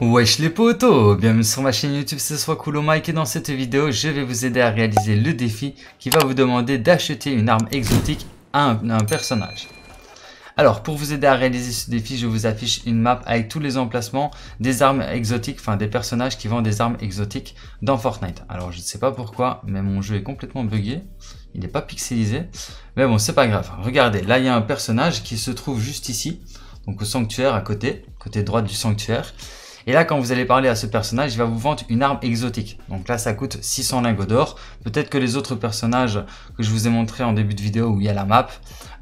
Wesh les potos, bienvenue sur ma chaîne YouTube, c'est soit cool Mike et dans cette vidéo, je vais vous aider à réaliser le défi qui va vous demander d'acheter une arme exotique à un, personnage. Alors pour vous aider à réaliser ce défi, je vous affiche une map avec tous les emplacements des armes exotiques, enfin des personnages qui vendent des armes exotiques dans Fortnite. Alors je ne sais pas pourquoi, mais mon jeu est complètement buggé, il n'est pas pixelisé, mais bon c'est pas grave. Regardez, là il y a un personnage qui se trouve juste ici, donc au sanctuaire à côté, côté droit du sanctuaire. Et là, quand vous allez parler à ce personnage, il va vous vendre une arme exotique. Donc là, ça coûte 600 lingots d'or. Peut-être que les autres personnages que je vous ai montré en début de vidéo où il y a la map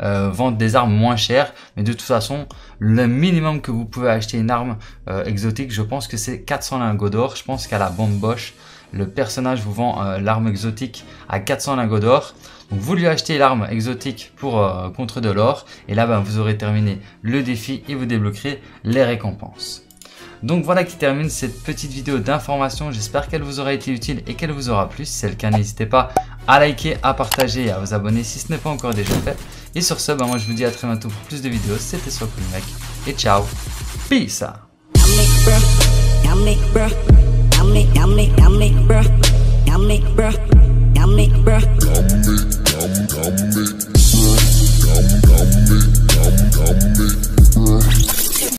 euh, vendent des armes moins chères. Mais de toute façon, le minimum que vous pouvez acheter une arme euh, exotique, je pense que c'est 400 lingots d'or. Je pense qu'à la bombe Bosch, le personnage vous vend euh, l'arme exotique à 400 lingots d'or. Donc vous lui achetez l'arme exotique pour contre de l'or et là ben, vous aurez terminé le défi et vous débloquerez les récompenses. Donc voilà qui termine cette petite vidéo d'information. J'espère qu'elle vous aura été utile et qu'elle vous aura plu. Si c'est le cas, n'hésitez pas à liker, à partager et à vous abonner si ce n'est pas encore déjà fait. Et sur ce, bah, moi je vous dis à très bientôt pour plus de vidéos. C'était soit mec et ciao. Peace.